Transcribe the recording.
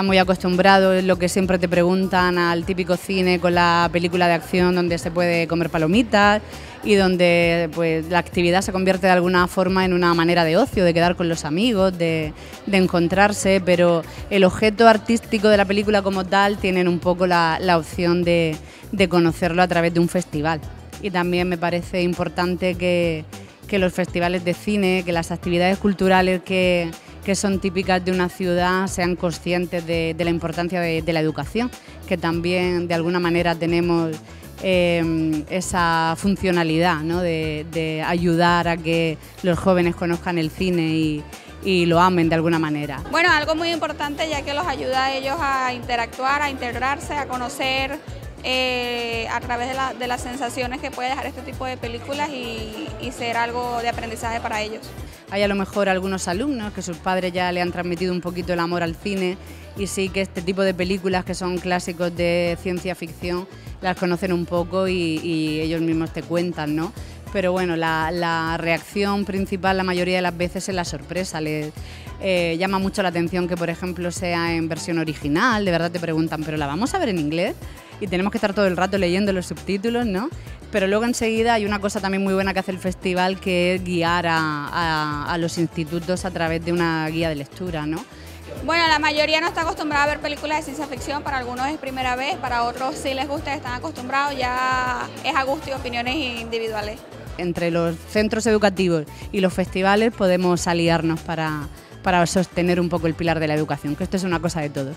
están muy acostumbrados, es lo que siempre te preguntan al típico cine con la película de acción donde se puede comer palomitas y donde pues, la actividad se convierte de alguna forma en una manera de ocio, de quedar con los amigos, de, encontrarse, pero el objeto artístico de la película como tal tienen un poco la, opción de, conocerlo a través de un festival. Y también me parece importante que, los festivales de cine, que las actividades culturales que, son típicas de una ciudad sean conscientes de, la importancia de, la educación, que también de alguna manera tenemos Em, esa funcionalidad de, ayudar a que los jóvenes conozcan el cine y, lo amen de alguna manera. Bueno, algo muy importante ya que los ayuda a ellos a interactuar, a integrarse, a conocer eh, a través de, las sensaciones que puede dejar este tipo de películas y, ser algo de aprendizaje para ellos. Hay a lo mejor algunos alumnos que sus padres ya le han transmitido un poquito el amor al cine y sí que este tipo de películas que son clásicos de ciencia ficción las conocen un poco y, ellos mismos te cuentan, ¿no? Pero bueno, la, reacción principal la mayoría de las veces es la sorpresa. Eh, llama mucho la atención que, por ejemplo, sea en versión original. De verdad te preguntan, ¿pero la vamos a ver en inglés? Y tenemos que estar todo el rato leyendo los subtítulos, ¿no? Pero luego enseguida hay una cosa también muy buena que hace el festival, que es guiar a, a los institutos a través de una guía de lectura, ¿no? Bueno, la mayoría no está acostumbrada a ver películas de ciencia ficción, para algunos es primera vez, para otros sí les gusta, están acostumbrados, ya es a gusto y opiniones individuales. Entre los centros educativos y los festivales podemos aliarnos para, para sostener un poco el pilar de la educación, que esto es una cosa de todos.